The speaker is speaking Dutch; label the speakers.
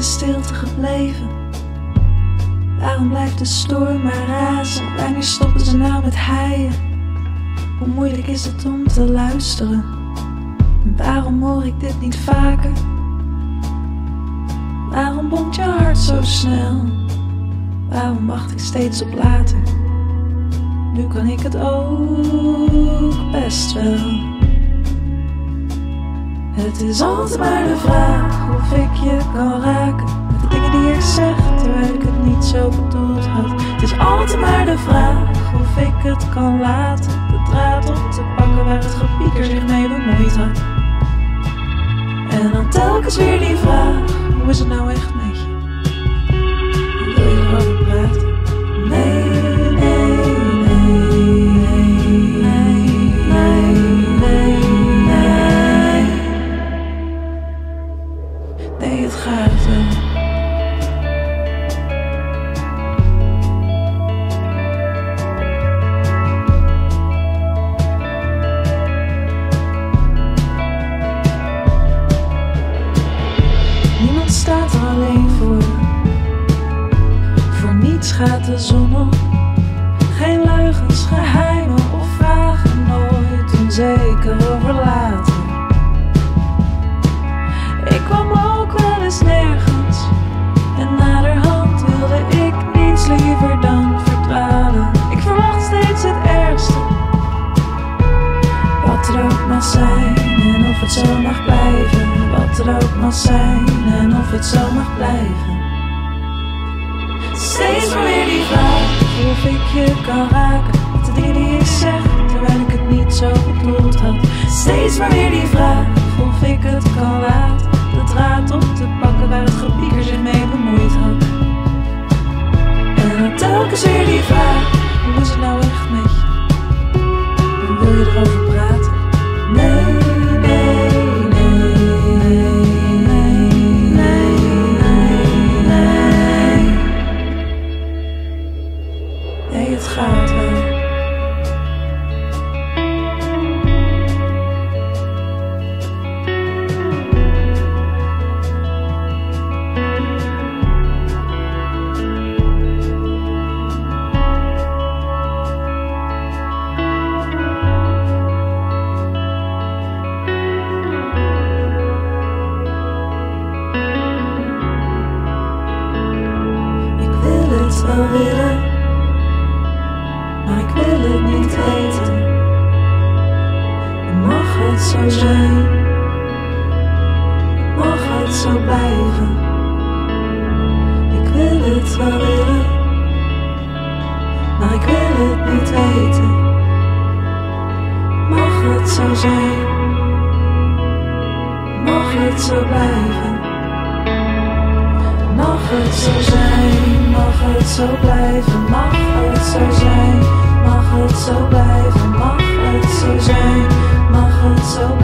Speaker 1: stilte gebleven? Waarom blijft de storm maar razen? Wanneer stoppen ze nou met heien? Hoe moeilijk is het om te luisteren? En waarom hoor ik dit niet vaker? Waarom bonkt je hart zo snel? Waarom wacht ik steeds op later? Nu kan ik het ook best wel. Het is altijd maar de vraag of ik je kan raken met de dingen die ik zeg, terwijl ik het niet zo bedoeld had. Het is altijd maar de vraag of ik het kan laten, de draad op te pakken waar het gepieker zich mee bemoeid had. En dan telkens weer die vraag, hoe is het nou echt Gaat de zon op. Geen leugens, geheimen of vragen, nooit onzeker over later. Ik kwam ook wel eens nergens. En naderhand wilde ik niets liever dan verdwalen. Ik verwacht steeds het ergste. Wat er ook mag zijn en of het zo mag blijven. Wat er ook mag zijn en of het zo mag blijven. Steeds maar weer die vraag of ik je kan raken. Met de die ik zeg, terwijl ik het niet zo bedoeld had. Steeds maar weer die vraag of ik het kan laten. De draad op te pakken waar het gepieker zich mee bemoeid had. En dan telkens weer die vraag, hoe is het nou Het gaat wel. Ik zijn? Mag het zo blijven? Ik wil het wel willen, maar ik wil het niet weten. Mag het zo zijn? Mag het zo blijven? Mag het zo zijn, mag het zo blijven, mag het zo zijn, mag het zo blijven, mag het zo zijn. so